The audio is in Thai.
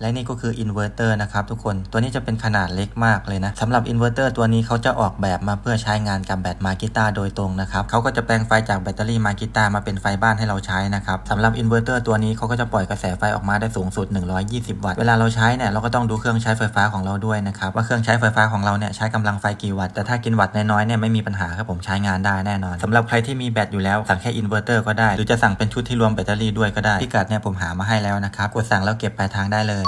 และนี่ก็คืออินเวอร์เตอร์นะครับทุกคน ตัวนี้จะเป็นขนาดเล็กมากเลยนะสำหรับอินเวอร์เตอร์ตัวนี้เขาจะออกแบบมาเพื่อใช้งานกับแบต Makita โดยตรงนะครับเขาก็จะแปลงไฟจากแบตเตอรี่มากิต้ามาเป็นไฟบ้านให้เราใช้นะครับสำหรับอินเวอร์เตอร์ตัวนี้เขาก็จะปล่อยกระแสไฟออกมาได้สูงสุด 120 วัตต์ เวลาเราใช้เนี่ยเราก็ต้องดูเครื่องใช้ไฟฟ้าของเราด้วยนะครับว่าเครื่องใช้ไฟฟ้าของเราเนี่ยใช้กำลังไฟกี่วัตต์ แต่ถ้ากินวัตต์น้อยๆเนี่ยไม่มีปัญหาครับผมใช้งานได้แน่นอนสำหรับใครที่มีแบตอยู่แล้วสั่งแค่อินเวอร์เตอร์ก็ได้หรือจะสั่งเป็นชุดที่รวมแบตเตอรี่ด้วยก็ได้พิกัดเนี่ยผมหามาให้แล้วนะครับกดสั่งแล้วเก็บปลายทางได้เลย